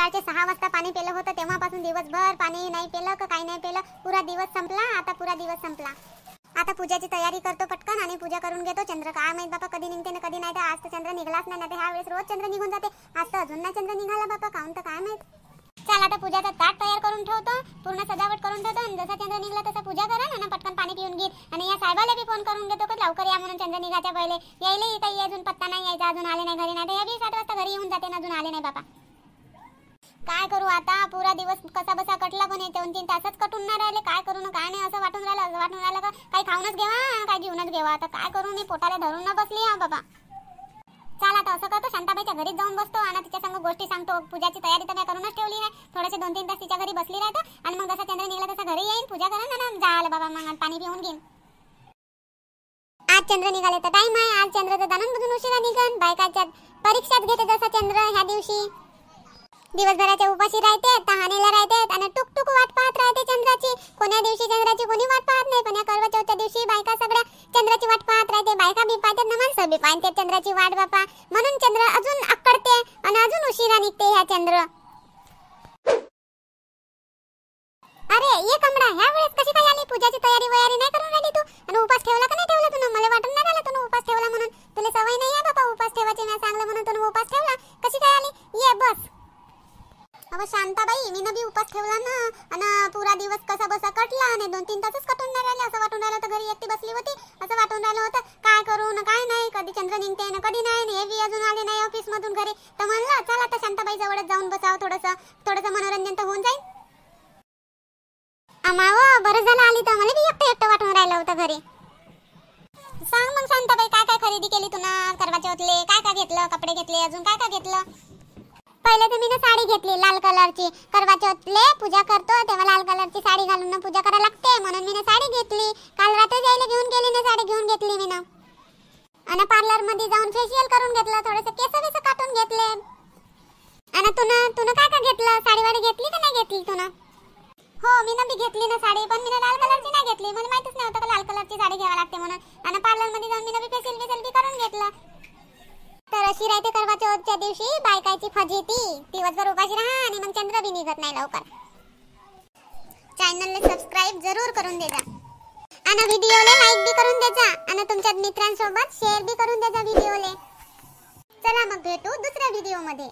सकाळचे सहा वाजता पाणी पेलं होतं तेव्हापासून दिवसभर पाणी नाही पेलं का काही नाही पेलं. पुरा दिवस संपला आता पुरा दिवस संपला. आता पूजाची तयारी करतो पटकन आणि पूजा करून घेतो चंद्र. काय माहीत बापा कधी निघते ना कधी नाही तर आज तर चंद्र निघलाच नाही ना ह्या वेळेस रोज चंद्र निघून जाते. आज तर अजून नाही चंद्र निघाला बापा काऊन तर काय माहीत. चल आता पूजाचा ताट तयार करून ठेवतो पूर्ण सजावट करून ठेवतो आणि जसा चंद्र निघला तसा पूजा करा ना पटकन पाणी पिऊन घेईन आणि या साहेबाला बी फोन करून घेतो की लवकर या म्हणून चंद्र निघाच्या पहिले. यायले काही अजून पत्ता नाही यायचा अजून आले नाही घरी नाही. तर या बी सात वाजता घरी येऊन जाते ना अजून आले नाही बापा. काय करू आता? पुरा दिवस कसा बसा कटला पण हे दोन तीन तासच कटून नाही राहिले. काय करू ना काय नाही असं वाटून राहिलं असं वाटून राहिलं का? काही खाऊनच घेवा काय घेऊनच घेवा. आता काय करू? मी पोटाला धरून ना बसली हा बाबा. चाल आता असं करतो शांताबाईच्या घरीच जाऊन बसतो आणि तिच्या संग गोष्टी सांगतो. पूजाची तयारी तर मी करूनच ठेवली आहे. थोडेसे दोन तीन तास तिच्या घरी बसली राहतो आणि मग जसा चंद्र निघाला तसा घरी येईन. पूजा करा ना जाल बाबा मग पाणी पिऊन घेईन. आज चंद्र निघाले तर टाइम आहे. आज चंद्र तर दानांमधून उशिरा निघन. बायकाच्या परीक्षाच घेते जसा चंद्र ह्या दिवशी. दिवसभराचे उपाशी राहते तहानेला राहते आणि टुक टुक वाट पाहत राहते चंद्राची. कोण्या दिवशी चंद्राची कोणी वाट पाहत नाही पण या करवा चौथ्या दिवशी बायका सगळ्या चंद्राची वाट पाहत राहते. बायका बी पाहतात ना माणसं बी पाहते. चंद्राची वाट बापा. म्हणून चंद्र अजून आकडते आणि अजून उशिरा निघते ह्या चंद्र. अरे ये कमळा ह्या वेळेस कशी काय आली? पूजाची तयारी वयारी नाही करून राहिली तू? आणि उपास ठेवला का नाही ठेवला तू मला अहो शांताबाई मी बी उपास ठेवला ना आणि पुरा दिवस कसा बसा कटला आणि दोन तीन तासच कटून नाही राहिले. असं वाटून राहिलं तर घरी एकटी बसली होती असं वाटून राहिलं होतं काय करू ना काय नाही कधी चंद्र निघते ना कधी नाही हे बी अजून आले नाही ऑफिस मधून घरी. तर म्हणलं चला आता शांताबाई जवळच जाऊन बसावं थोडंसं थोडंसं मनोरंजन तर होऊन जाईल. अमाव बरं झालं आली तर मला बी एकटं एकटं वाटून राहिलं होतं घरी. सांग मग शांताबाई काय काय खरेदी केली तुला? ना करवा काय काय घेतलं? कपडे घेतले अजून काय काय घेतलं? पहिले तर मी ना साडी घेतली लाल कलरची. करवा चौथले पूजा करतो तेव्हा लाल कलरची साडी घालून ना पूजा करायला लागते. म्हणून मी ना साडी घेतली. काल रात्री जायला घेऊन गेली ना साडी घेऊन घेतली मी ना. आणि पार्लरमध्ये जाऊन फेशियल करून घेतलं थोडेसे केस बिस काटून घेतले. आणि तुन तुन काय काय घेतलं? साडी वाडी घेतली का नाही घेतली तुन? हो मी ना बी घेतली ना साडी पण मी ना लाल कलरची नाही घेतली. मला माहितच नाही का लाल कलरची साडी घ्यावी लागते म्हणून. आणि पार्लरमध्ये जाऊन मी ना बी फेशियल बिशियल बी करून घेतलं. अशी राहते करवा चौथच्या दिवशी. बायकाची फजिती दिवसभर उपाशी राहा आणि मग चंद्र बी निघत नाही लवकर. चॅनलला सबस्क्राईब जरूर करून देजा. आणि व्हिडिओला लाईक बी करून देजा. आणि तुमच्या मित्रांसोबत शेअर बी करून देजा व्हिडिओले. चला मग भेटू दुसऱ्या व्हिडिओमध्ये